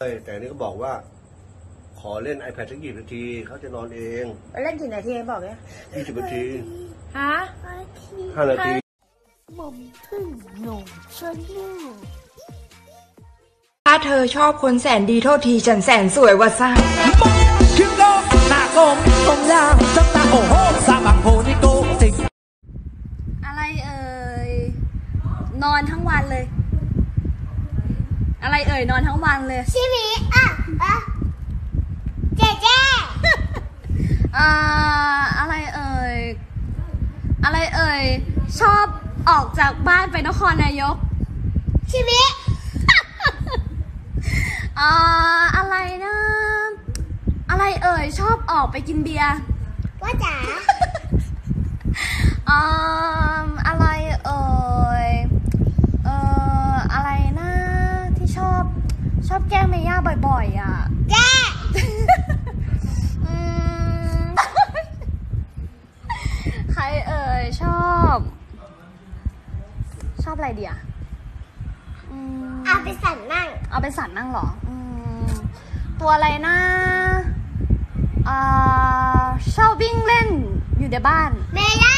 เอ้ยแต่นี่ก็บอกว่า ขอเล่น iPad สักกี่นาทีเขาจะนอนเองเล่นกี่นาทีเองบอกเนี่ยยี่สิบนาทีฮะห้านาทีหม่อมพึ่งหนุ่มชนลูกถ้าเธอชอบคนแสนดีโทษทีฉันแสนสวยว่าซ่าชื่อโลกหน้ากงตรงย่างจังตาโอ้โหสาบังโพนิโกสิงอะไรเอ่ยนอนทั้งวันเลย อะไรเอ่ยนอนทั้งวันเลยชีวิตอะอะเจ๊เจ๊อ่าอะไรเอ่ย อะไรเอ่ย ชอบออกจากบ้านไปนครนายกชีวิตอ่าอะไรนะ อะไรเอ่ย ชอบออกไปกินเบียร์ว่าจ๋าอ่าอะไรเอ่ย ชอบแกล้งเมย่าบ่อยๆอะเจ๊อืมใครเอ่ยชอบ ชอบอะไรเดียอืมเอาไปสั่นนั่งเอาไปสั่นนั่งเหรออืมตัวอะไรนะอ่าชอบวิ่งเล่นอยู่ในบ้าน เมย่า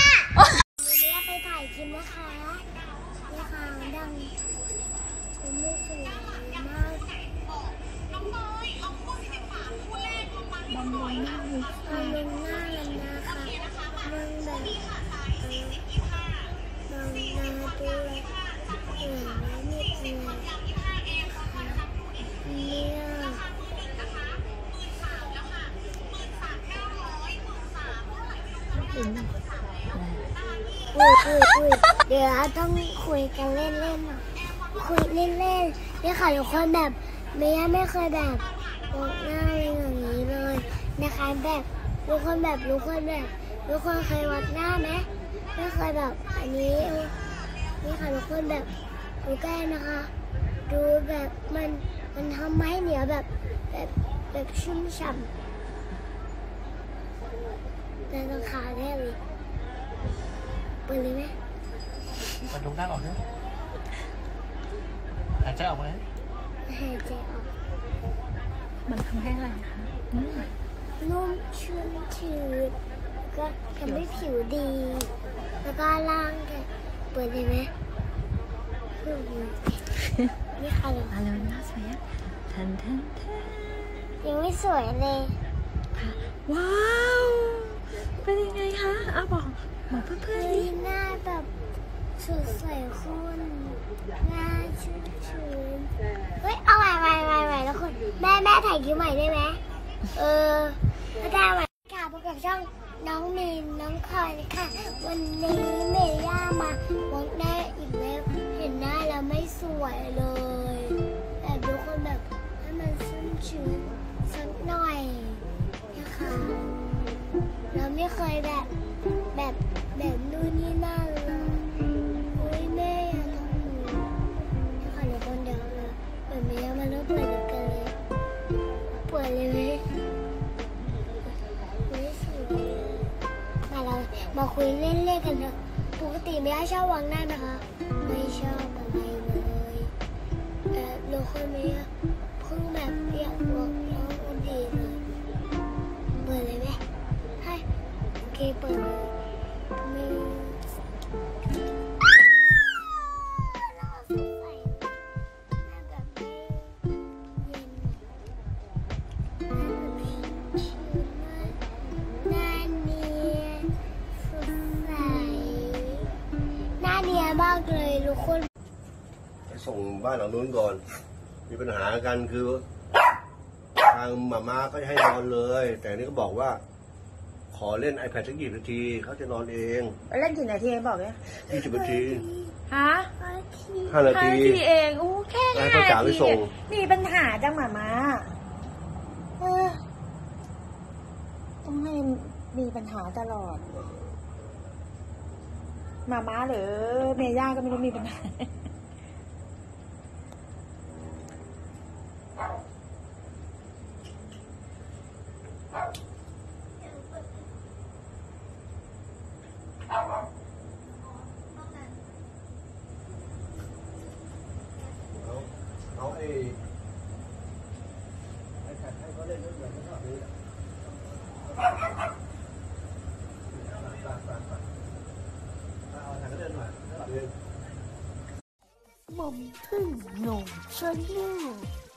อุ้ยอุ้ยอุ้ยเดี๋ยวเราต้องคุยกันเล่นๆหน่อยคุยเล่นๆนี่ค่ะทุกคนแบบเมย่าไม่เคยแบบมองหน้าอะไรอย่างนี้เลยนะคะแบบทุกคนแบบทุกคนแบบทุกคนเคยวัดหน้าไหมไม่เคยแบบอันนี้นี่ค่ะทุกคนแบบดูใกล้นะคะ ดูแบบมันมันทำให้เหนียวแบบแบบแบบชุ่มฉ่ำแต่ต้อง ขาแน่เลยเปิดเลยไหมมันทุกด้านออกด้วยหายใจออกไหมหายใจออก มันทำให้อะไรคะนุ่มชุ่มชื้นก็ทำให้ผิวดี แล้วก็ล่างกันเปิดเลยไหมอืมนี่ค่ะมาเลยน่าสวยอะทันทันทันยังไม่สวยเลย ว้าว เป็นยังไงคะ อะบอกบอกเพื่อนๆดิหน้าแบบสดใสขึ้นหน้าชุ่มชื้นเฮ้ยเอาใหม่ใหม่ใหม่ใหม่แล้วคนแม่แม่ถ่ายคลิปใหม่ได้ไหมเออไม่ได้ใหม่ค่ะพบกับช่องน้องมีนน้องคอยค่ะวันนี้เมย่ามามองหน้าอีกแล้วเห็นหน้าแล้วไม่สวยเลยแต่ทุกคนแบบให้มันชุ่มชื้นสักหน่อยนะคะเราไม่เคยแบบ แบบแบบนู่นนี่นั่นเลยโอ้ยแม่อย่าทำหนูถ้าขอเดี๋ยวคนเดียวเลยเปิดไม่ได้มาเริ่มเปิดกันเลยเปิดเลยไหมไม่สวยมาเรามาคุยเล่นๆกันเถอะปกติไม่ได้ชอบวางหน้านะคะ ไม่ชอบอะไรเลยเออเราคนนี้เพิ่งแบบอยากบอกน้องคนดีเลยเปิดเลยไหมให้โอเคเปิดเลย มากเลยทุกคนไปส่งบ้านหลังนู้นก่อน มีปัญหากันคือ ทางหมาม่าก็ให้นอนเลย แต่นี่ก็บอกว่า ขอเล่น iPad สักกี่นาทีเขาจะนอนเองเล่นกี่นาทีเองบอกเนี่ยยี่สิบนาทีฮะห้านาห้าทีนาทีเองอู้แค่ให้ห้าพ่อจ๋านาไปทีส่งมีปัญหาจังหมามาเออต้องให้มีปัญหาตลอดห มาม้าหรือเมย่าก็ไม่รู้มีปัญหาเอาไอ้เล่นด้วยกันก็นี่แหละเอาทางก็เดิน หน่อยเ